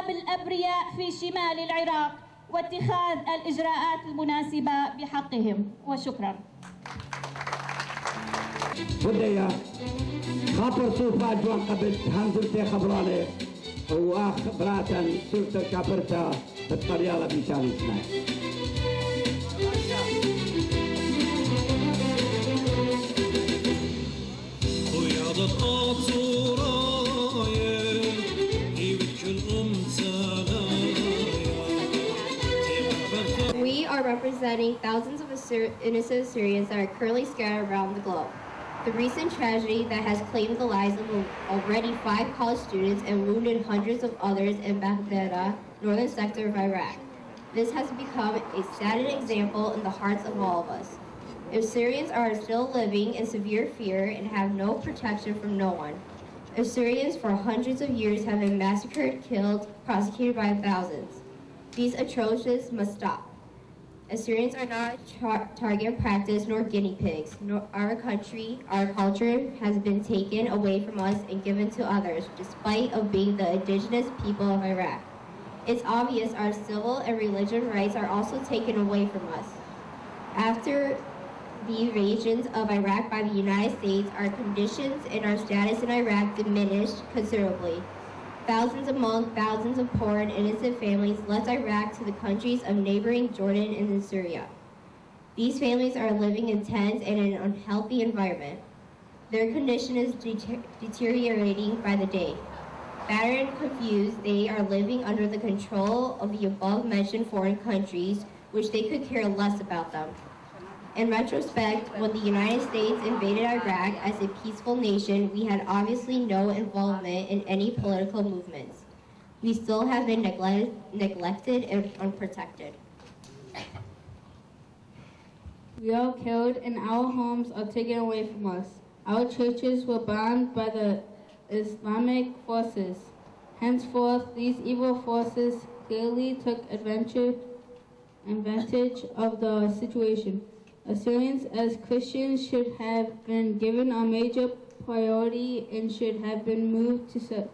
الشباب الأبرياء في شمال العراق واتخاذ الإجراءات المناسبة بحقهم وشكرا. بدي خاطر صوفا جوان قبل هنزل هنزلتي خبراني واخ براتا سلطة كابرتا بالطريالة بيشان اسمه. Thousands of innocent Assyrians that are currently scattered around the globe. The recent tragedy that has claimed the lives of already five college students and wounded hundreds of others in Baghdeda, northern sector of Iraq. This has become a saddened example in the hearts of all of us. Assyrians are still living in severe fear and have no protection from no one, Assyrians for hundreds of years have been massacred, killed, prosecuted by thousands. These atrocities must stop. Assyrians are not target practice nor guinea pigs. Nor our country, our culture has been taken away from us and given to others, despite of being the indigenous people of Iraq. It's obvious our civil and religious rights are also taken away from us. After the invasions of Iraq by the United States, our conditions and our status in Iraq diminished considerably. Thousands among thousands of poor and innocent families left Iraq to the countries of neighboring Jordan and Syria. These families are living in tents and in an unhealthy environment. Their condition is deter- deteriorating by the day. Battered and confused, they are living under the control of the above-mentioned foreign countries, which they could care less about them. In retrospect, when the United States invaded Iraq as a peaceful nation, we had obviously no involvement in any political movements. We still have been neglect- neglected and unprotected. We are killed and our homes are taken away from us. Our churches were burned by the Islamic forces. Henceforth, these evil forces clearly took advantage of the situation. Assyrians as Christians should have been given a major priority and should have been moved to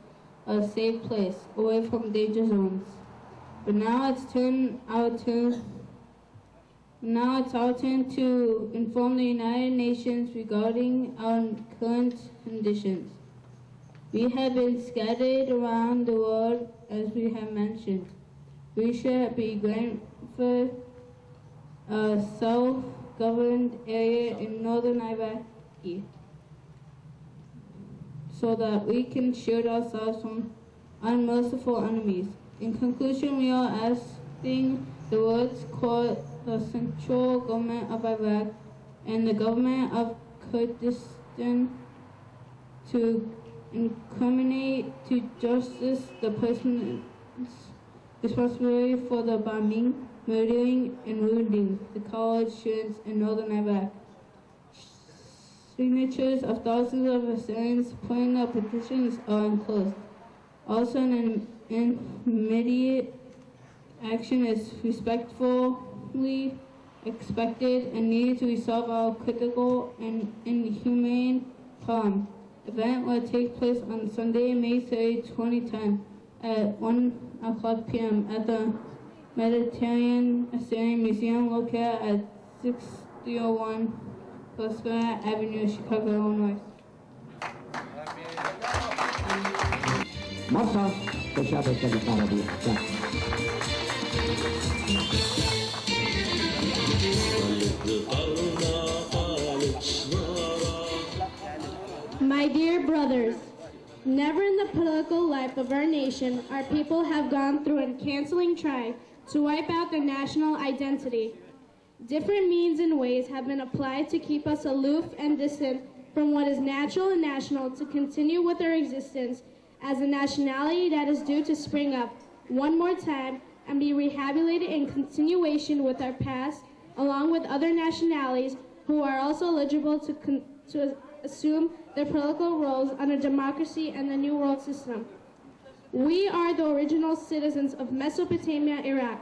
a safe place, away from danger zones. But now it's turn our turn now it's our turn to inform the United Nations regarding our current conditions. We have been scattered around the world as we have mentioned. We should be grateful uh, a self-governed area in northern Iraq so that we can shield ourselves from unmerciful enemies. In conclusion, we are asking the world's court, the central government of Iraq, and the government of Kurdistan to incriminate to justice the persons responsible for the bombing, murdering, and wounding the college students in northern Iraq. Signatures of thousands of Assyrians supporting the petitions are enclosed. Also, an immediate action is respectfully expected and needed to resolve our critical and inhumane problem. Event will take place on Sunday, May 30, 2010 at 1 o'clock p.m. at the Mediterranean Assyrian Museum located at 601 Pascal Avenue, Chicago, Illinois. My dear brothers, never in the political life of our nation our people have gone through a canceling try to wipe out their national identity. Different means and ways have been applied to keep us aloof and distant from what is natural and national to continue with our existence as a nationality that is due to spring up one more time and be rehabilitated in continuation with our past, along with other nationalities who are also eligible to, to assume their political roles under democracy and the New World System. We are the original citizens of Mesopotamia, Iraq,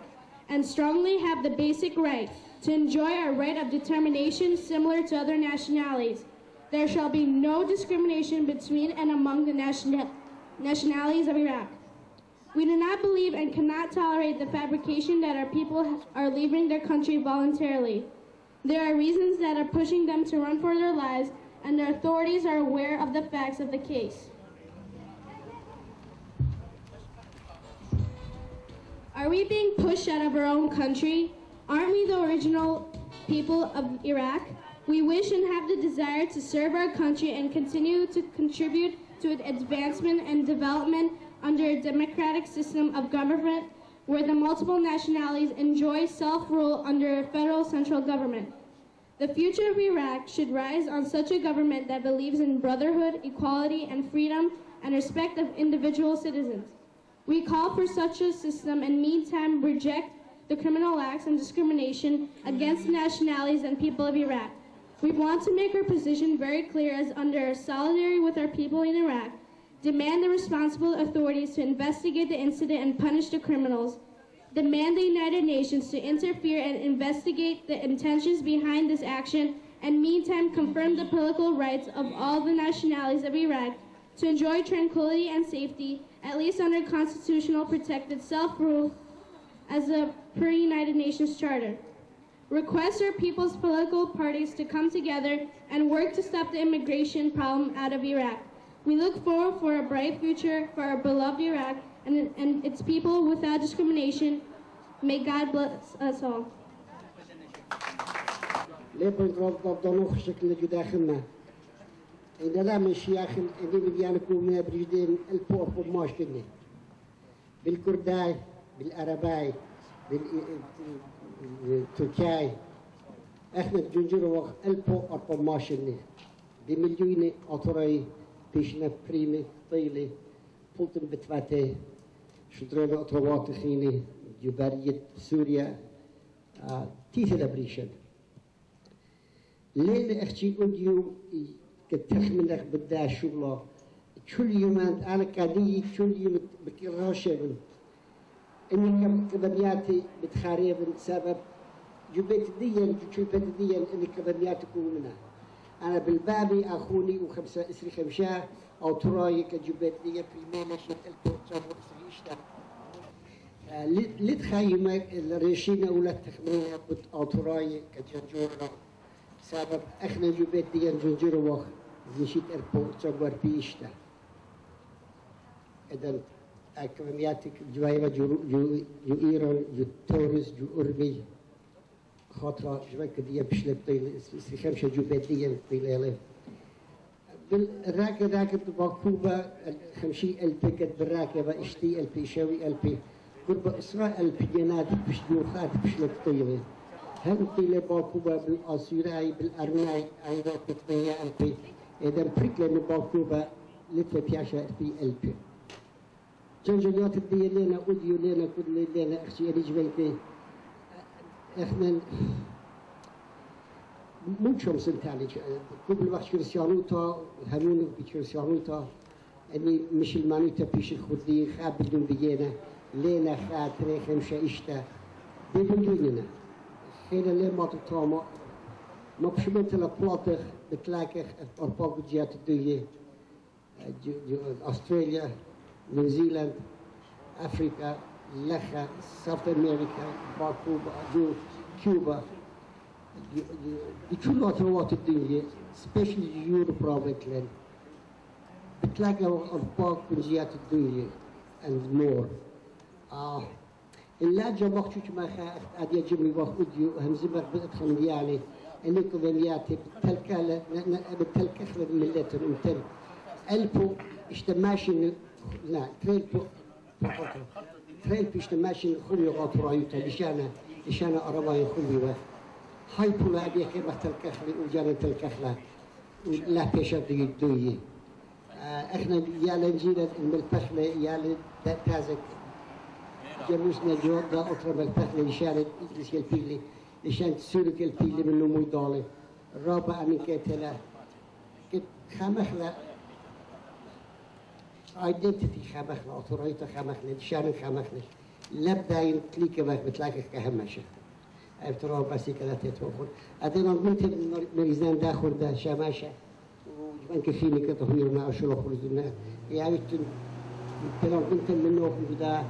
and strongly have the basic right to enjoy our right of determination similar to other nationalities. There shall be no discrimination between and among the national- nationalities of Iraq. We do not believe and cannot tolerate the fabrication that our people are leaving their country voluntarily. There are reasons that are pushing them to run for their lives, and the authorities are aware of the facts of the case. Are we being pushed out of our own country? Aren't we the original people of Iraq? We wish and have the desire to serve our country and continue to contribute to its advancement and development under a democratic system of government where the multiple nationalities enjoy self-rule under a federal central government. The future of Iraq should rise on such a government that believes in brotherhood, equality, and freedom and respect of individual citizens. We call for such a system and meantime reject the criminal acts and discrimination against nationalities and people of Iraq. We want to make our position very clear as under solidarity with our people in Iraq, demand the responsible authorities to investigate the incident and punish the criminals, demand the United Nations to interfere and investigate the intentions behind this action, and meantime confirm the political rights of all the nationalities of Iraq to enjoy tranquility and safety, at least under constitutional protected self-rule as a per United Nations Charter. Request our people's political parties to come together and work to stop the immigration problem out of Iraq. We look forward for a bright future for our beloved Iraq and, and its people without discrimination. May God bless us all. إذا لا مش يا أخي اللي بديانكو ما بريدين الفوق وماش كني بالكرداي بالأرباي بالتركاي. إحنا بجنجر وقت الفو أربع ماشيني بمليون اطراي بيشنا بريمي طيلي بولتن بتواتي شدرين أطروات خيني جبارية سوريا. آه، تيثل بريشن لين أخشي أوديو كتخملك بدا شغله كل يوم أنا قدي كل يوم بكرهوش إني قدمياتي بتخاريب سبب. جبت ديا جبت ديا إني قدمياتي كومنا أنا بالبابي أخوني وخمسة إسري خمشه أو تراي كجبت ديا في الماما نقلت وتصرف عيشتها لت آه، لت الرشينة ولا تخمينة أو سبب اخنا جو بيت ديان tegen Junjiro wag, jy sit er port so oor piste. En جو ek kom ja ek jy wat jy jy iron خاطر جبك دي بشلب طيل سيخمشا جو بيت ديان طيل إلي بالراكة راكب بكوبة خمشي ألبي قد بالراكبة اشتي ألبي شوي ألبي قربة إسراء ألبي بشدوخات بشلب طيلي هم قيل باكو با بالأسير أي بالأرنى أي ذات الطنية أي ذا بريك لأن باكو با لتفا بياشا أخي ألبي جان جانيات الدية لنا أوديو لنا كود لنا لنا أخشي ألي جبنك أخنا مون شو مسن تالي كوب الوقت شو رسيانو تا هنون وكي تا. یعنی أني مش المانو تا بيش الخردين خابلون بيجينا لنا خاطره خمشا إشتا بيبن دوننا geen alleen maar te trauma. Но почему-то на плотах, на кляках, по бюджету дуги, Australia, New Zealand, Africa, Lecha, South America, Bakuba, Cuba. Bütün otomatı dünya, especially Europe Provinceland, the clag of Baku, Bujat, je, and more. Uh, إلا جا وقت ما أدي أجيب الوقت أديو هم زمر بأدخل ديالي. اللي قضمياتي بالتلكة بالتلكة أخذ من الليتر أمتر ألبو اشتماشي لا تريلبو تريلبو اشتماشي خمي غاطورا يوتا لشانا لشانا أرباي خمي وه هاي بولا أبي خير تلكة وجانا تلكة لا تشد يدوي إحنا آه، يا لنجيلة الملتخلة يا تازك. che usna gioda o travertate di sciare di sceltigli e scent solo che il tigli non mi dole roba amiketela che khamahla identity khamahla authority khamahla shan khamahla لابدا ينتليك بك بتلاقيك كهمشة افتروا بسيكلات يتوخل ادينا المنتج الميزان داخل ده شماشة وجبان كفيني كتهوير ما اشرو خرج يعني تنو كنت منو خرج ده